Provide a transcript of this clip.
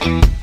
Bye.